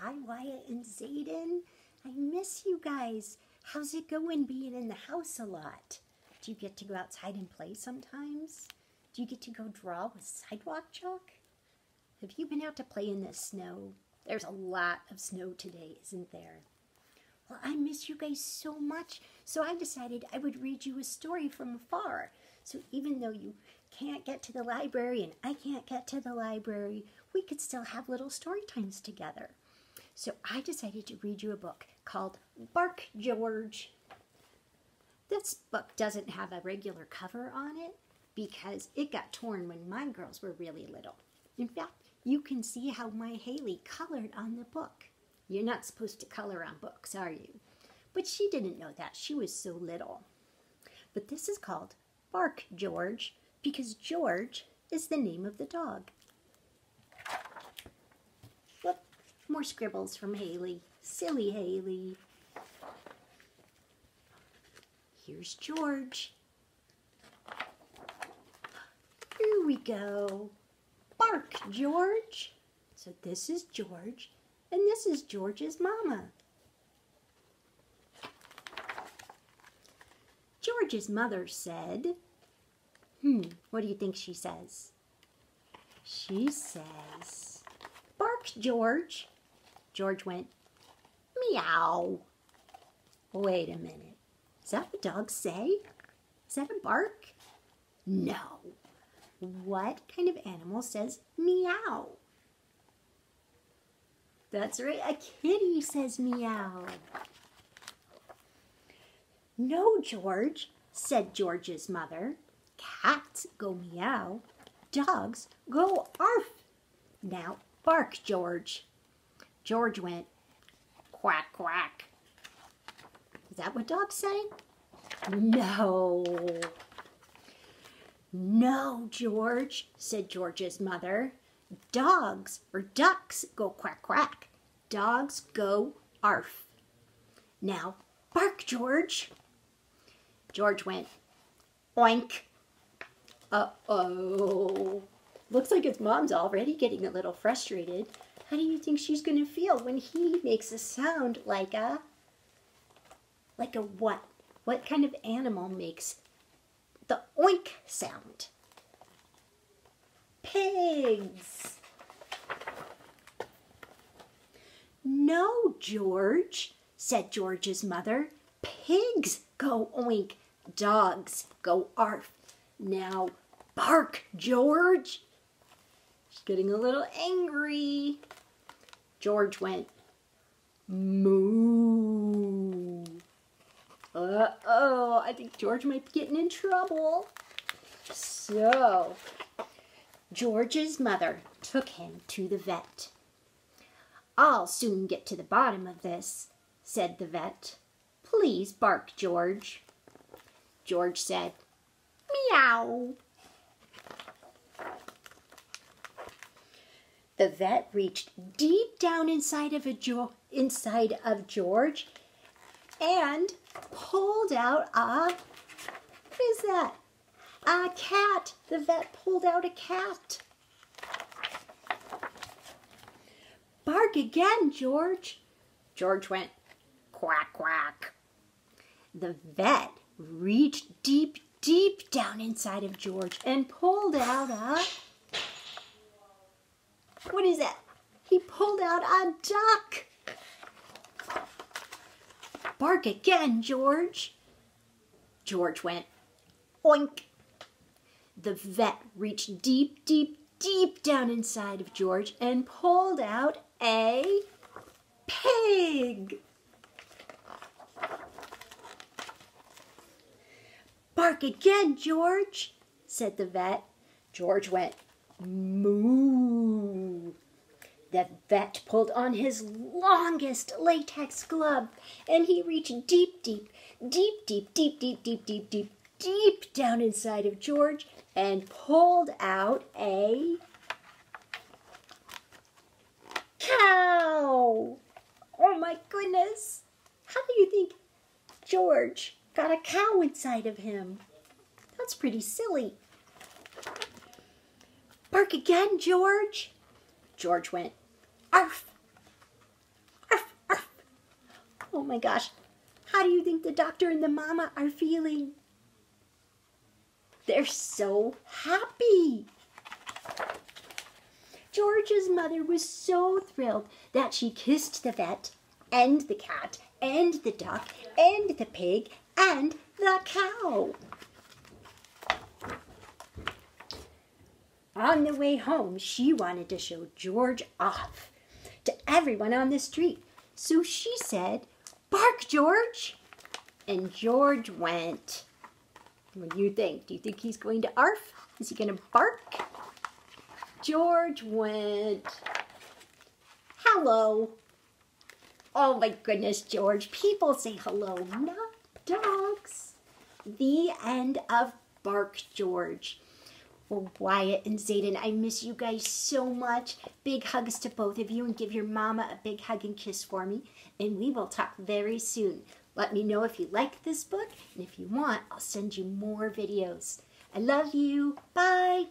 Hi, Wyatt and Zayden. I miss you guys. How's it going being in the house a lot? Do you get to go outside and play sometimes? Do you get to go draw with sidewalk chalk? Have you been out to play in the snow? There's a lot of snow today, isn't there? Well, I miss you guys so much, so I decided I would read you a story from afar. So even though you can't get to the library and I can't get to the library, we could still have little story times together. So I decided to read you a book called Bark George. This book doesn't have a regular cover on it because it got torn when my girls were really little. In fact, you can see how my Haley colored on the book. You're not supposed to color on books, are you? But she didn't know that. She was so little. But this is called Bark George because George is the name of the dog. More scribbles from Haley. Silly Haley. Here's George. Here we go. Bark, George. So this is George, and this is George's mama. George's mother said, Hmm, what do you think she says? She says, Bark, George. George went, Meow. Wait a minute. Is that what dogs say? Is that a bark? No. What kind of animal says meow? That's right, a kitty says meow. No, George, said George's mother. Cats go meow, dogs go arf. Now bark, George. George went quack, quack. Is that what dogs say? No. No, George, said George's mother. Dogs or ducks go quack, quack. Dogs go arf. Now bark, George. George went oink. Uh-oh. Looks like his mom's already getting a little frustrated. How do you think she's going to feel when he makes a sound like a... Like a what? What kind of animal makes the oink sound? Pigs. No, George, said George's mother. Pigs go oink, dogs go arf. Now bark, George. She's getting a little angry. George went moo. Uh-oh, I think George might be getting in trouble. So, George's mother took him to the vet. I'll soon get to the bottom of this, said the vet. Please bark, George. George said, Meow. The vet reached deep down inside of a jo inside of George and pulled out a what is that? A cat. The vet pulled out a cat. Bark again, George. George went quack quack. The vet reached deep, deep down inside of George and pulled out a what is that? He pulled out a duck. Bark again, George. George went oink. The vet reached deep, deep, deep down inside of George and pulled out a pig. Bark again, George, said the vet. George went moo. The vet pulled on his longest latex glove and he reached deep, deep, deep, deep, deep, deep, deep, deep, deep, deep down inside of George and pulled out a cow. Oh my goodness. How do you think George got a cow inside of him? That's pretty silly. Bark again, George. George went, arf. Oh my gosh. How do you think the doctor and the mama are feeling? They're so happy. George's mother was so thrilled that she kissed the vet and the cat and the duck and the pig and the cow. On the way home, she wanted to show George off to everyone on the street. So she said, Bark, George! And George went. What do you think? Do you think he's going to arf? Is he going to bark? George went. Hello. Oh my goodness, George. People say hello, not dogs. The end of Bark George. Wyatt and Zayden, I miss you guys so much. Big hugs to both of you and give your mama a big hug and kiss for me. And we will talk very soon. Let me know if you like this book, and if you want, I'll send you more videos. I love you. Bye.